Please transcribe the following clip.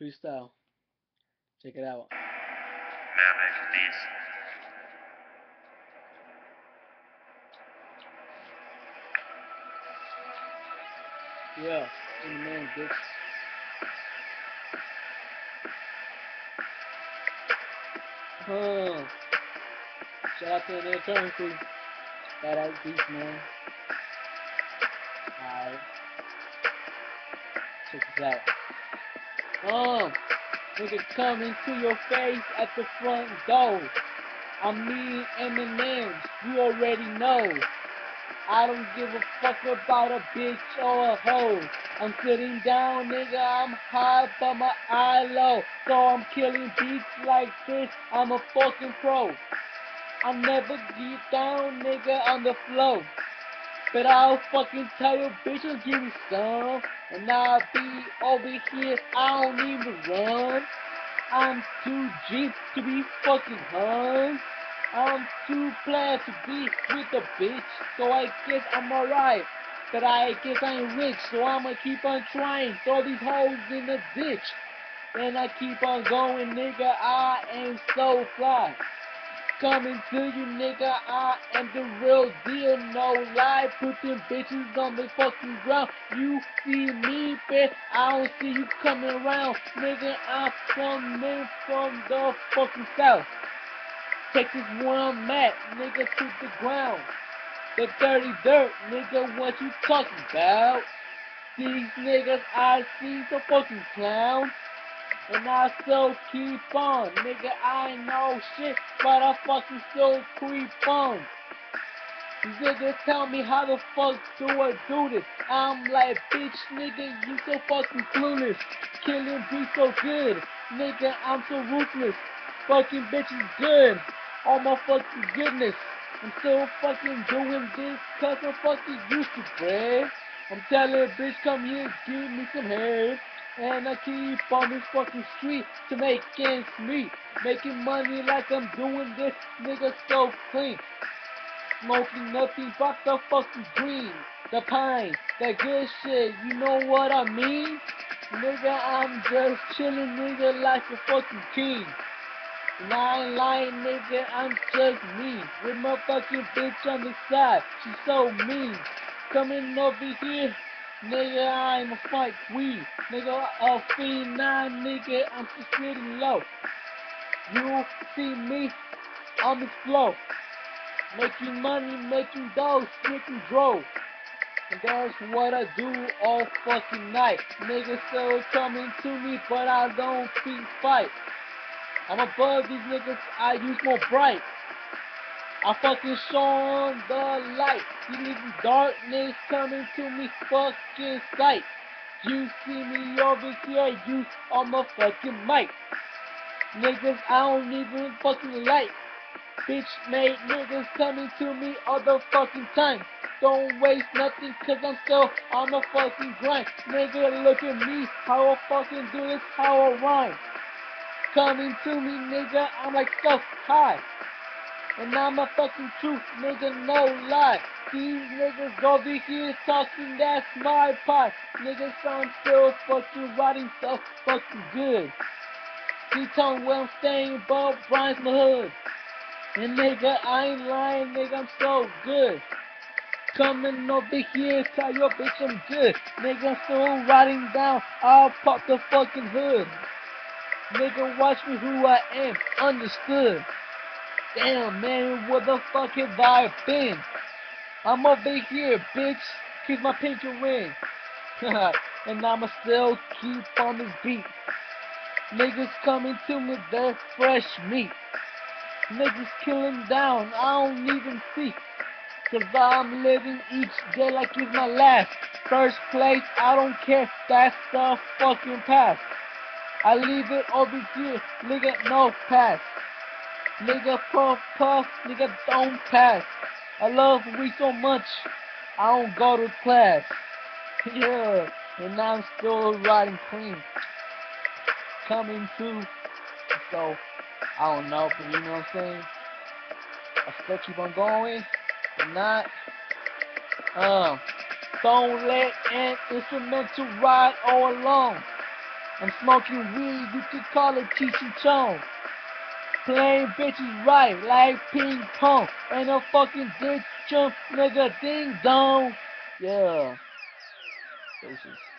Freestyle. Check it out. Yeah, in the man, bitch. Huh. Shout out to the Ned Curren$y. Badass beats, man. Alright. Check this out. Um, nigga coming to your face at the front door. I'm me and Eminem, you already know. I don't give a fuck about a bitch or a hoe. I'm sitting down, nigga, I'm high, but my eye low. So I'm killing beats like this, I'm a fucking pro. I never get down, nigga, on the flow. But I'll fucking tell your bitch I'll give you some. And I'll be over here, I don't even run. I'm too G to be fucking hung. I'm too glad to be with the bitch, so I guess I'm alright. But I guess I ain't rich, so I'ma keep on trying. Throw these hoes in the ditch. And I keep on going, nigga, I am so fly. Coming to you, nigga, I am the real deal, no lie. Put them bitches on the fucking ground. You see me, bitch, I don't see you coming around. Nigga, I'm coming from the fucking south. Take this where I'm at, nigga, to the ground. The dirty dirt, nigga, what you talking about? These niggas, I see the fucking clown. And I still keep on, nigga, I know shit, but I fucking still creep on. These niggas tell me how the fuck do I do this? I'm like, bitch, nigga, you so fucking clueless. Killing beats so good, nigga, I'm so ruthless. Fucking bitch is good. Oh my fucking goodness. I'm still fucking doing this cause I'm fucking used to bread. I'm telling a bitch come here, give me some head. And I keep on this fucking street to make ends meet. Making money like I'm doing this, nigga so clean. Smoking nothing but the fucking green. The pine, that good shit, you know what I mean? Nigga, I'm just chilling, nigga, like a fucking king. Ain't lying, nigga, I'm just me. With my fucking bitch on the side, she's so mean. Coming over here, nigga, I'm a fight weed. Nigga, a fiend nine, nigga, I'm just sitting low. You see me on this flow. Making money, making dough, making dough. And that's what I do all fucking night. Niggas still coming to me, but I don't think fight. I'm above these niggas, I use more bright. I fucking show 'em the light. You niggas darkness coming to me fucking sight. You see me over here, you on my fucking mic. Niggas, I don't even fucking like. Bitch made niggas coming to me all the fucking time. Don't waste nothing cause I'm still on the fucking grind. Nigga, look at me, how I fucking do this, how I rhyme. Coming to me, nigga, I'm like so high. And I'm a fucking truth, nigga, no lie. These niggas over here talking, that's my part. Niggas, I'm still fucking riding so fucking good. Told me where I'm staying, Bob Brian's my hood. And nigga, I ain't lying, nigga, I'm so good. Coming over here, tell your bitch I'm good. Nigga, I'm still riding down, I'll pop the fucking hood. Nigga, watch me who I am, understood. Damn, man, where the fuck have I been? I'm over here, bitch, kiss my pinky ring. and I'ma still keep on this beat. Niggas coming to me, they're fresh meat. Niggas killing down, I don't even see. Cause I'm living each day like it's my last. First place, I don't care, that's the fucking past. I leave it over here, nigga, no pass. Nigga, puff, puff, nigga, don't pass. I love weed so much, I don't go to class. Yeah, and I'm still riding clean. Coming through, so I don't know, but you know what I'm saying? I still keep on going, and not, um, don't let an instrumental ride all alone. I'm smoking weed, you could call it Cheech and Chong. Playing bitches right like ping pong. Ain't no fucking dick jump, nigga, ding dong. Yeah. Bitches.